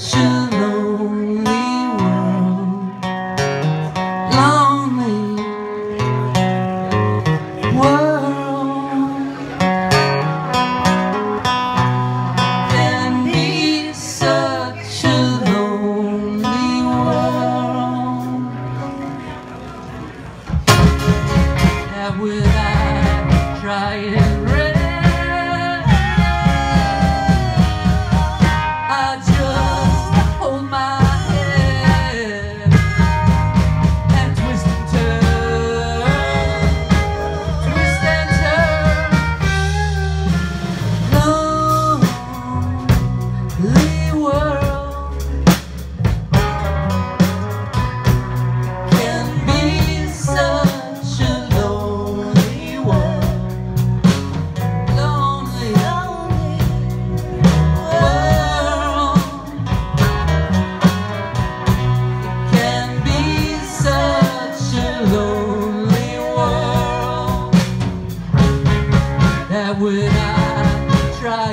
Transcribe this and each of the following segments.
such a lonely world Lonely world Can be such a lonely world That without trying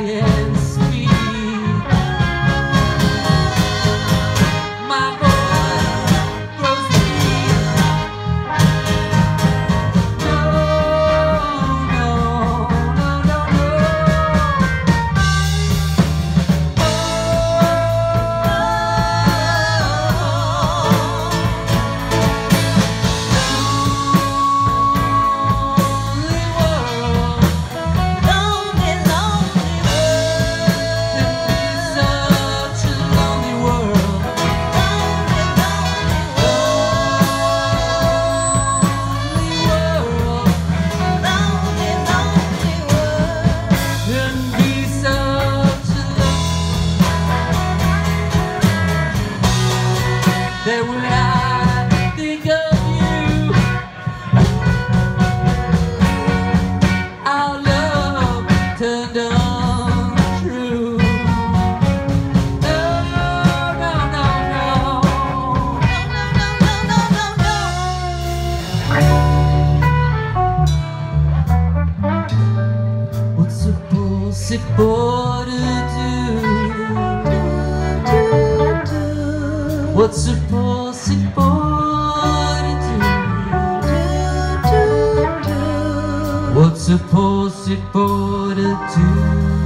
yeah. c'est for to do? What's supposed supposed to border two.